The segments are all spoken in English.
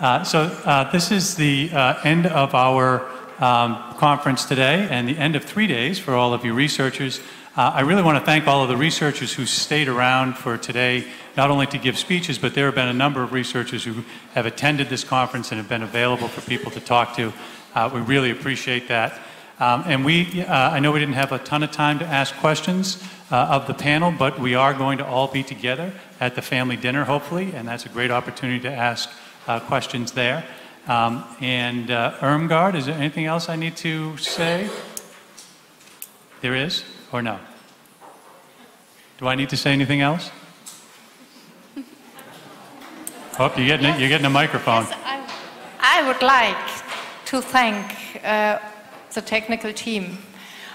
Uh, so uh, this is the uh, end of our um, conference today and the end of three days for all of you researchers. Uh, I really want to thank all of the researchers who stayed around for today, not only to give speeches, but there have been a number of researchers who have attended this conference and have been available for people to talk to. Uh, we really appreciate that. Um, and we, I know we didn't have a ton of time to ask questions of the panel, but we are going to all be together at the family dinner, hopefully, and that's a great opportunity to ask uh, questions there. Um, and uh, Irmgard, is there anything else I need to say? There is, or no? Do I need to say anything else? Oh, you're getting, a, you're getting a microphone. Yes, I, I, would like to thank uh, the technical team.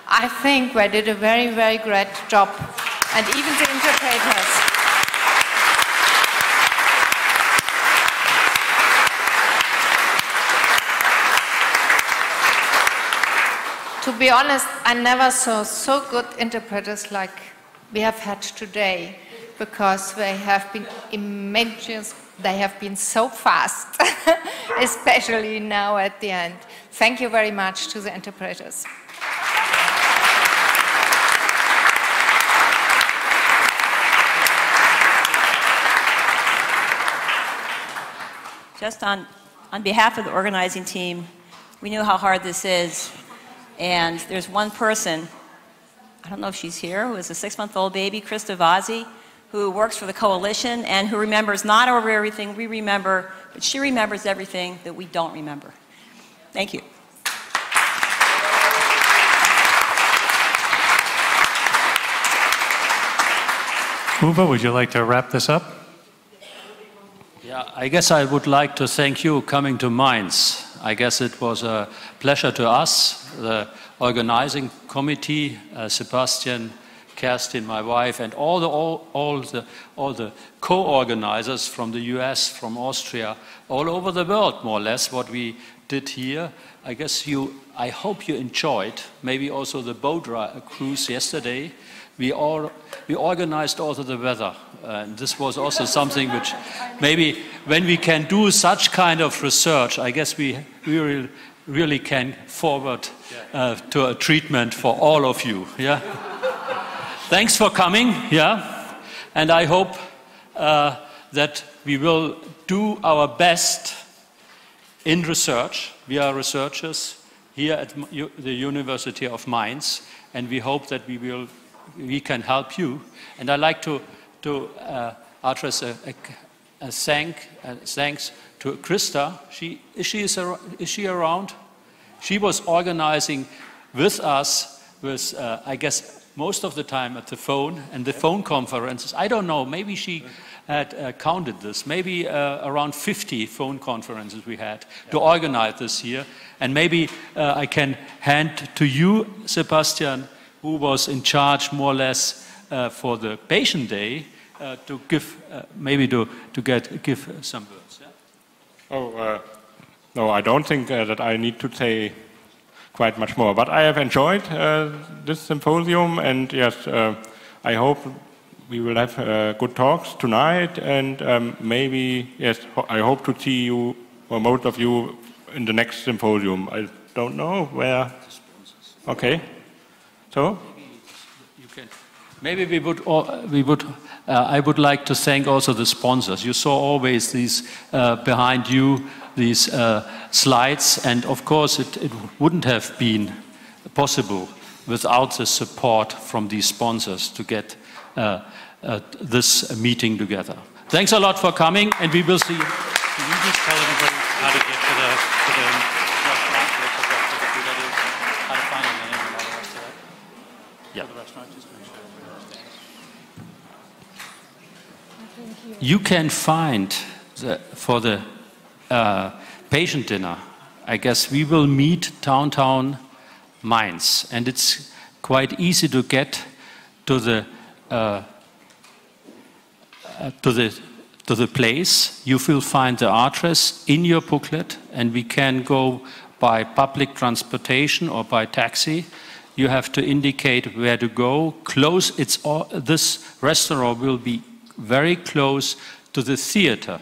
I think they did a very, very great job, and even the interpreters. To be honest, I never saw so good interpreters like we have had today because they have been immense, they have been so fast, especially now at the end. Thank you very much to the interpreters. Just on, on behalf of the organizing team, we knew how hard this is and there's one person, I don't know if she's here, who is a six month old baby, Krista Vasi, who works for the coalition and who remembers not over everything we remember, but she remembers everything that we don't remember. Thank you. Uwe, would you like to wrap this up? Yeah, I guess I would like to thank you coming to Mainz. I guess it was a pleasure to us, the organizing committee, uh, Sebastian, Kerstin, my wife, and all the, all, all the, all the co-organizers from the US, from Austria, all over the world, more or less, what we did here. I guess you, I hope you enjoyed, maybe also the boat cruise yesterday. We, all, we organized also the weather. And this was also something which maybe when we can do such kind of research, I guess we, we really, really can forward uh, to a treatment for all of you. Yeah. Thanks for coming. Yeah. And I hope uh, that we will do our best in research. We are researchers here at the University of Mainz, and we hope that we will we can help you. And I'd like to to uh, address a, a, a, thank, a thanks to Krista. She, is, she is, is she around? She was organizing with us, with, uh, I guess, most of the time at the phone and the phone conferences. I don't know, maybe she had uh, counted this, maybe uh, around 50 phone conferences we had to organize this year. And maybe uh, I can hand to you, Sebastian, who was in charge more or less uh, for the patient day uh, to give, uh, maybe to, to get, give some words. Yeah? Oh, no, I don't think that I need to say quite much more. But I have enjoyed uh, this symposium, and yes, I hope we will have good talks tonight, and um, maybe, yes, I hope to see you, or most of you, in the next symposium. I don't know where. Okay. So? Maybe we would, we would uh, I would like to thank also the sponsors. You saw always these uh, behind you, these uh, slides, and of course it, it, wouldn't have been possible without the support from these sponsors to get uh, uh, this meeting together. Thanks a lot for coming, and we will see you. Can you just tell everybody how to get to the, to the restaurant? How to find the name of the restaurant? Yeah. The restaurant, just make sure. you can find the, for the uh, patient dinner, I guess we will meet downtown Mainz, and it's quite easy to get to the uh, uh, to the to the place. You will find the address in your booklet, and we can go by public transportation or by taxi. You have to indicate where to go. Close. It's all, this restaurant will be very close to the theater.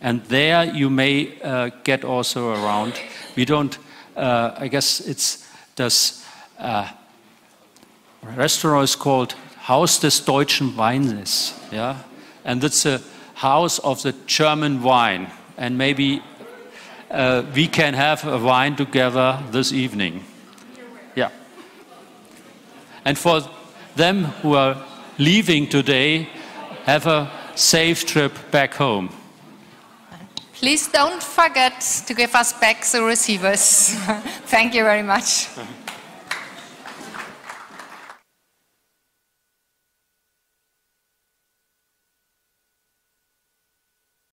And there you may uh, get also around. We don't, uh, I guess it's this uh, restaurant is called Haus des Deutschen Weines. Yeah? And it's a house of the German wine. And maybe uh, we can have a wine together this evening. Yeah. And for them who are leaving today, have a safe trip back home. Please don't forget to give us back the receivers. Thank you very much.